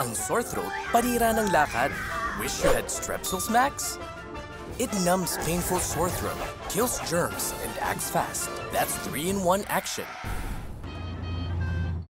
Ang sore throat, panira ng lakad. Wish you had Strepsils Max? It numbs painful sore throat, kills germs, and acts fast. That's 3-in-1 action.